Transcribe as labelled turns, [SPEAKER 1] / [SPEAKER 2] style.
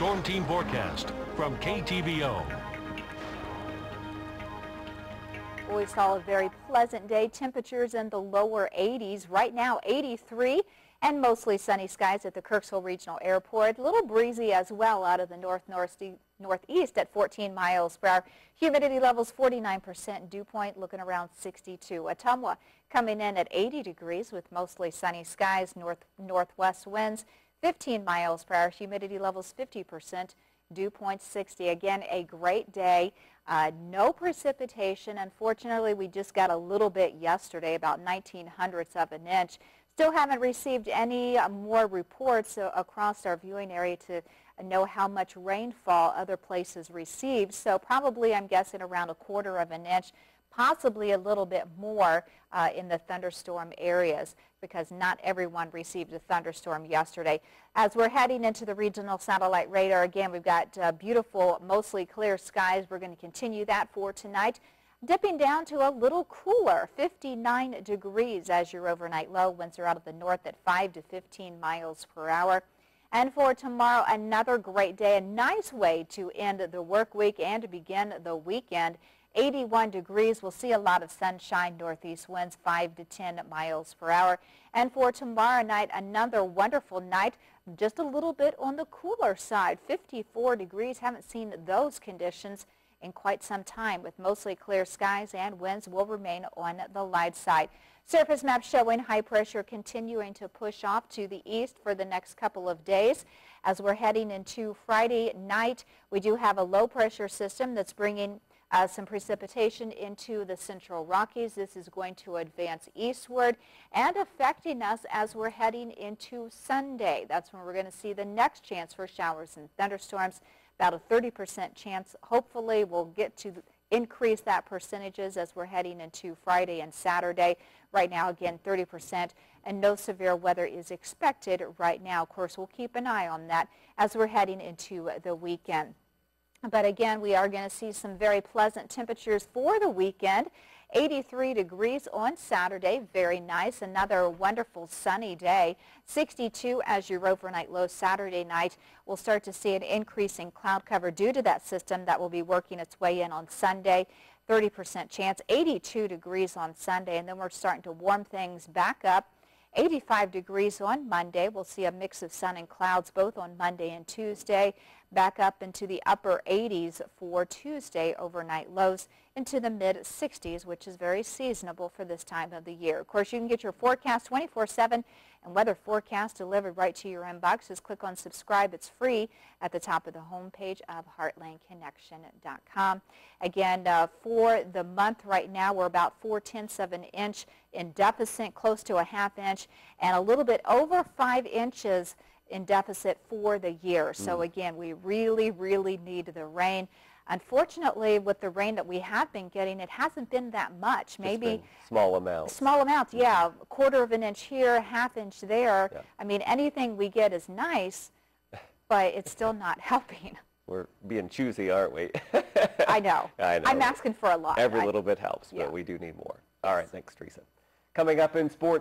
[SPEAKER 1] Storm Team Forecast from KTVO.
[SPEAKER 2] We saw a very pleasant day. Temperatures in the lower 80s. Right now, 83 and mostly sunny skies at the Kirksville Regional Airport. A little breezy as well out of the north northeast at 14 miles per hour. Humidity levels 49%. Dew point looking around 62. Ottumwa coming in at 80 degrees with mostly sunny skies. North northwest winds 15 miles per hour. Humidity levels 50%. Dew point 60. Again, a great day. Uh, no precipitation. Unfortunately, we just got a little bit yesterday, about 19 hundredths of an inch. Still haven't received any more reports across our viewing area to know how much rainfall other places received. So probably, I'm guessing, around a quarter of an inch possibly a little bit more uh, in the thunderstorm areas because not everyone received a thunderstorm yesterday. As we're heading into the regional satellite radar, again, we've got uh, beautiful, mostly clear skies. We're going to continue that for tonight. Dipping down to a little cooler, 59 degrees as your overnight low. Winds are out of the north at 5 to 15 miles per hour. And for tomorrow, another great day, a nice way to end the work week and to begin the weekend. 81 degrees. We'll see a lot of sunshine, northeast winds 5 to 10 miles per hour. And for tomorrow night, another wonderful night, just a little bit on the cooler side, 54 degrees. Haven't seen those conditions in quite some time with mostly clear skies and winds will remain on the light side. Surface map showing high pressure continuing to push off to the east for the next couple of days. As we're heading into Friday night, we do have a low pressure system that's bringing uh, some precipitation into the central Rockies. This is going to advance eastward and affecting us as we're heading into Sunday. That's when we're going to see the next chance for showers and thunderstorms. About a 30% chance. Hopefully we'll get to increase that percentages as we're heading into Friday and Saturday. Right now, again, 30% and no severe weather is expected right now. Of course, we'll keep an eye on that as we're heading into the weekend. But again, we are going to see some very pleasant temperatures for the weekend. 83 degrees on Saturday. Very nice. Another wonderful sunny day. 62 as your overnight low Saturday night. We'll start to see an increase in cloud cover due to that system that will be working its way in on Sunday. 30% chance. 82 degrees on Sunday. And then we're starting to warm things back up. 85 degrees on Monday. We'll see a mix of sun and clouds both on Monday and Tuesday. Back up into the upper 80s for Tuesday overnight lows into the mid 60s, which is very seasonable for this time of the year. Of course, you can get your forecast 24-7 and weather forecast delivered right to your inbox. Just click on subscribe. It's free at the top of the homepage of heartlandconnection.com. Again, uh, for the month right now, we're about 4 tenths of an inch in deficit, close to a half inch, and a little bit over 5 inches in deficit for the year. So mm. again, we really, really need the rain. Unfortunately, with the rain that we have been getting, it hasn't been that much. Maybe
[SPEAKER 3] small amounts.
[SPEAKER 2] Small amounts, yeah. A quarter of an inch here, half inch there. Yeah. I mean, anything we get is nice, but it's still not helping.
[SPEAKER 3] We're being choosy, aren't we?
[SPEAKER 2] I know. I know. I'm asking for a lot.
[SPEAKER 3] Every little bit helps, yeah. but we do need more. All right, thanks, Teresa. Coming up in sports.